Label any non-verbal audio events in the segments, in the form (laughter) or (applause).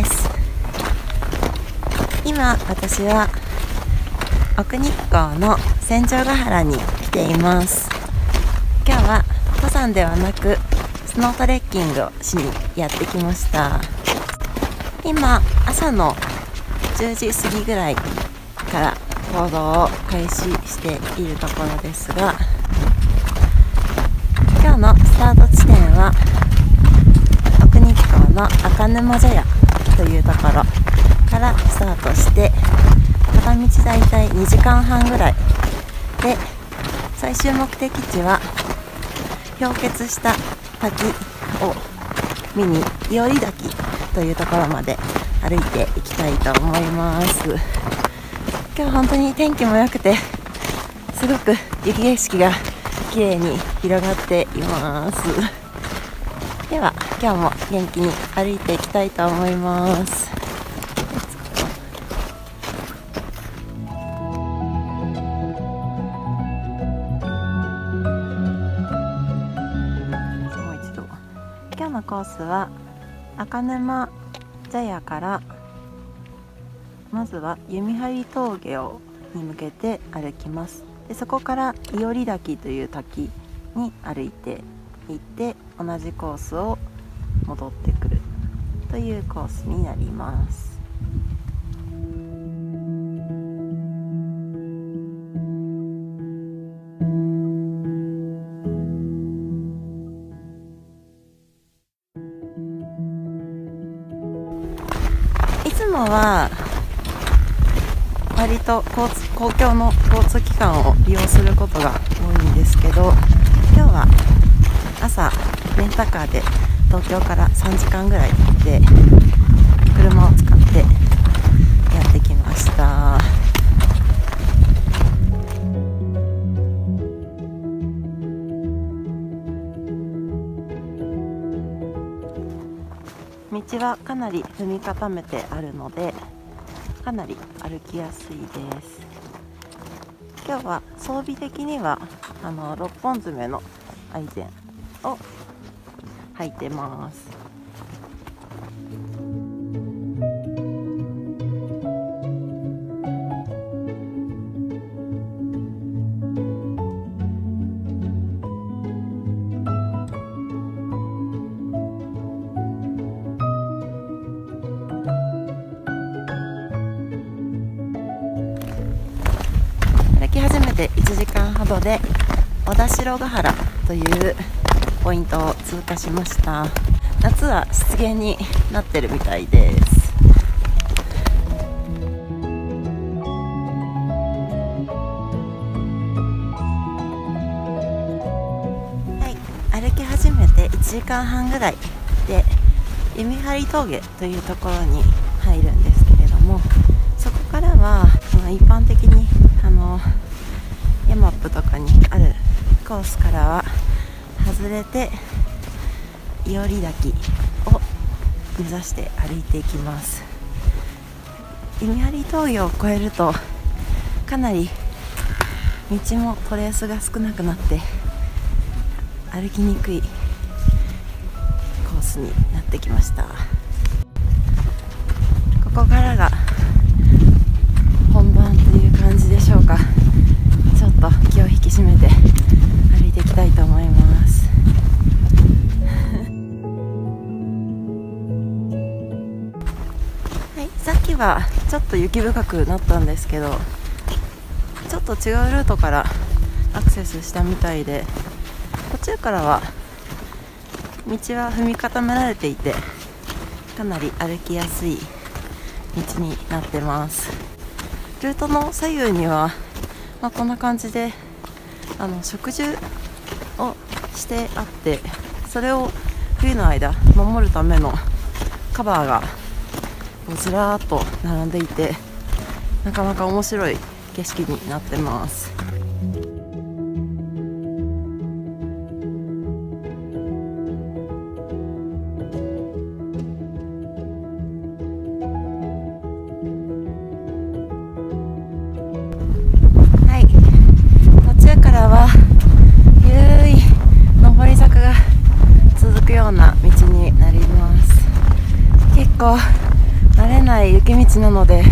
です。今私は奥日光の戦場ヶ原に来ています。今日は登山ではなくスノートレッキングをしにやってきました。今朝の10時過ぎぐらいから行動を開始しているところですが今日のスタート地点は奥日光の赤沼茶屋いうところからスタートして片道だいたい2時間半ぐらいで最終目的地は氷結した滝を見に伊織滝というところまで歩いていきたいと思います。今日本当に天気も良くてすごく雪景色が綺麗に広がっています。では今日も元気に歩いていきたいと思います。今日のコースは赤沼茶屋からまずは弓張峠をに向けて歩きます。でそこから伊織滝という滝に歩いて行って同じコースを戻ってくるというコースになります。いつもは割と交通公共の交通機関を利用することが多いんですけど今日は朝レンタカーで東京から3時間ぐらいで車を使ってやってきました。道はかなり踏み固めてあるのでかなり歩きやすいです。今日は装備的にはあの6本爪のアイゼンを履いてます。歩き始めて1時間ほどで小田代ヶ原というポイントを通過しました。夏は湿原になってるみたいです。はい歩き始めて1時間半ぐらいで弓張峠というところに入るんですけれどもそこからはまあ一般的にあのヤマップとかにあるコースからは外れて伊織滝を目指して歩いていきます。弓張峠を越えるとかなり道もトレースが少なくなって歩きにくいコースになってきました。ここからが本番という感じでしょうか。ちょっと気を引き締めて。きたいと思います。はい。さっきはちょっと雪深くなったんですけどちょっと違うルートからアクセスしたみたいで途中からは道は踏み固められていてかなり歩きやすい道になってます。ルートの左右には、まあ、こんな感じであの植樹をしてあってそれを冬の間守るためのカバーがずらーっと並んでいてなかなか面白い景色になってます。か慣れない雪道なので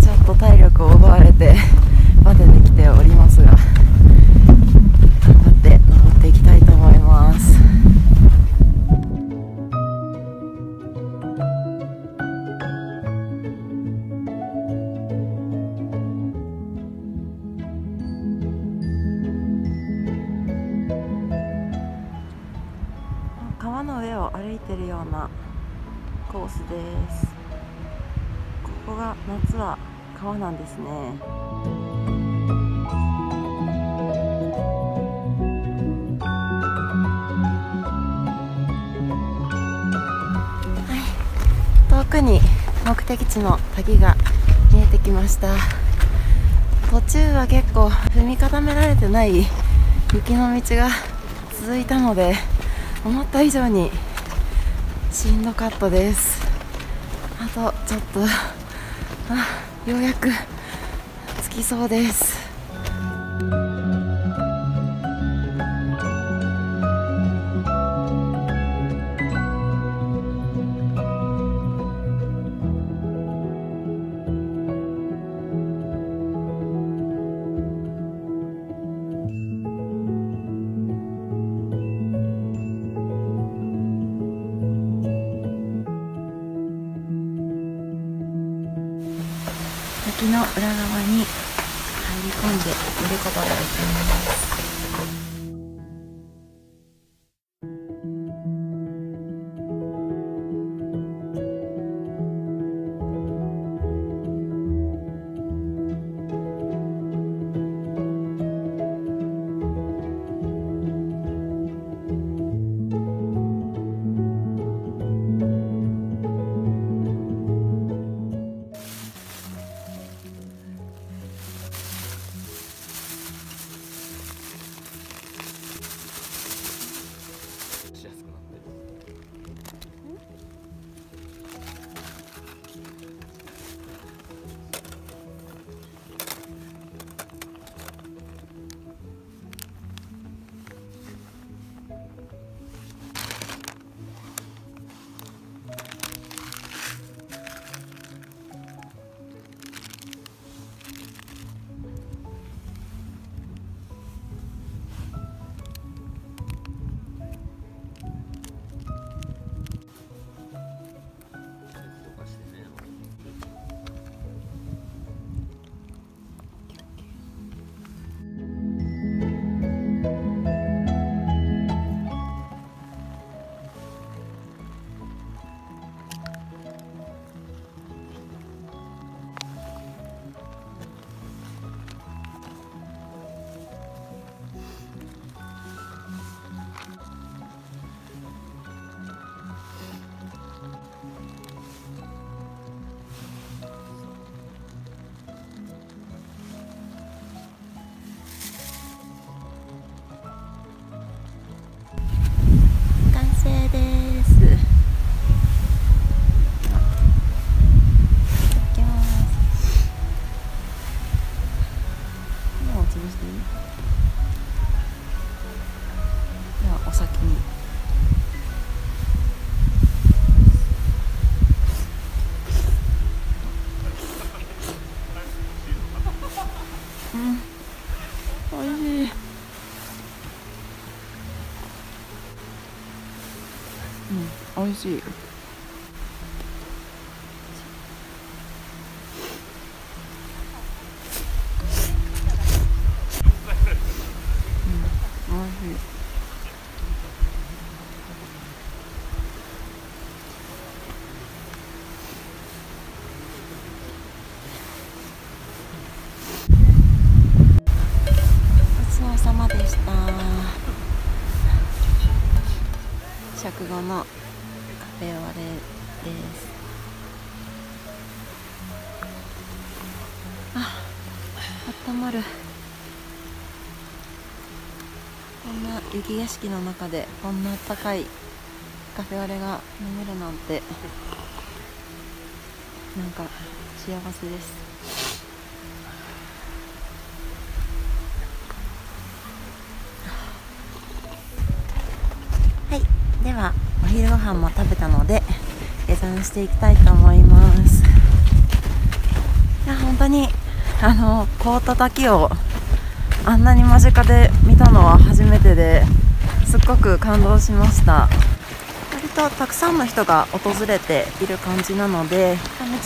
ちょっと体力を奪われてバテてきておりますが頑張って登っていきたいと思います。川の上を歩いてるようなコースです。ここが夏は川なんですね。はい。遠くに目的地の滝が見えてきました。途中は結構踏み固められてない雪の道が続いたので思った以上にしんどかったです。あとちょっとあようやく着きそうです。の裏側に入り込んで見ることができます。もう潰していい？ではお先に。うん。おいしい。うん、美味しい。フェオレですああったまるこんな雪景色の中でこんなあったかいカフェオレが飲めるなんてなんか幸せです。はいでは。お昼ご飯も食べたので下山していきたいと思います。いや本当にあの凍った滝をあんなに間近で見たのは初めてですっごく感動しました。割とたくさんの人が訪れている感じなので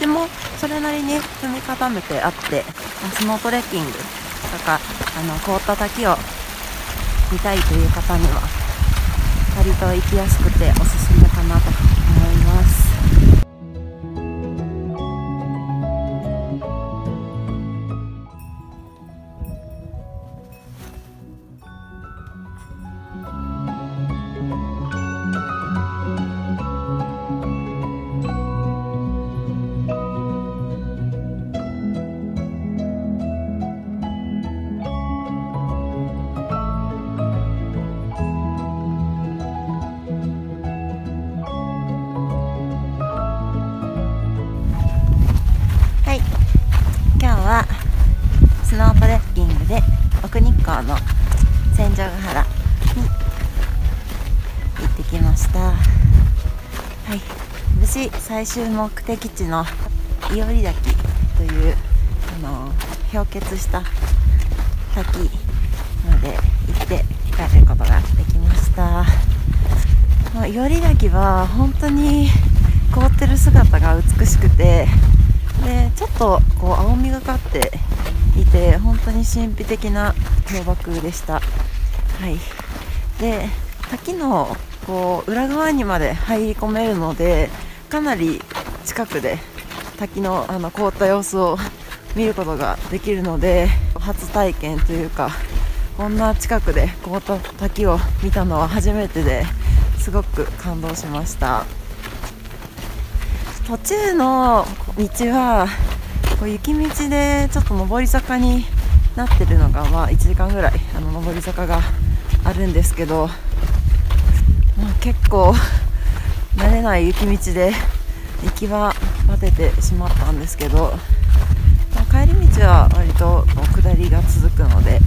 道もそれなりに踏み固めてあってスノートレッキングとかあの凍った滝を見たいという方には割と行きやすくておすすめかなと最終目的地の伊織滝というあの氷結した滝まで行って帰ることができました。伊織滝は本当に凍ってる姿が美しくてでちょっとこう青みがかっていて本当に神秘的な氷瀑でした。はい。で滝のこう裏側にまで入り込めるのでかなり近くで滝のあの凍った様子を (laughs) 見ることができるので初体験というかこんな近くで凍った滝を見たのは初めてですごく感動しました。途中の道はこう雪道でちょっと上り坂になってるのが、まあ、1時間ぐらいあの上り坂があるんですけど、結構慣れない雪道で行きはバテてしまったんですけど、まあ、帰り道は割と下りが続くので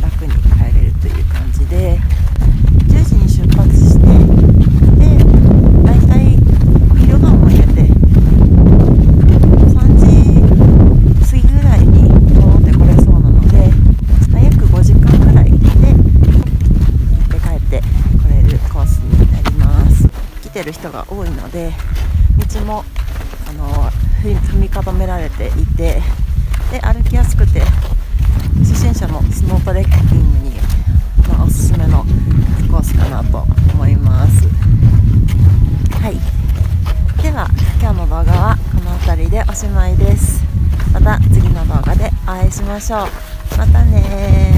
楽に帰れるという感じで10時に出発してで大体お昼ご飯も入れて3時過ぎぐらいに戻ってこれそうなので、まあ、約5時間ぐらいで行って帰ってこれるコースになります来てる人が多いので道もあの踏み固められていてで歩きやすくて初心者のスノートレッキングに、まあ、おすすめのコースかなと思います。はい。では今日の動画はこの辺りでおしまいです。また次の動画でお会いしましょう。またねー。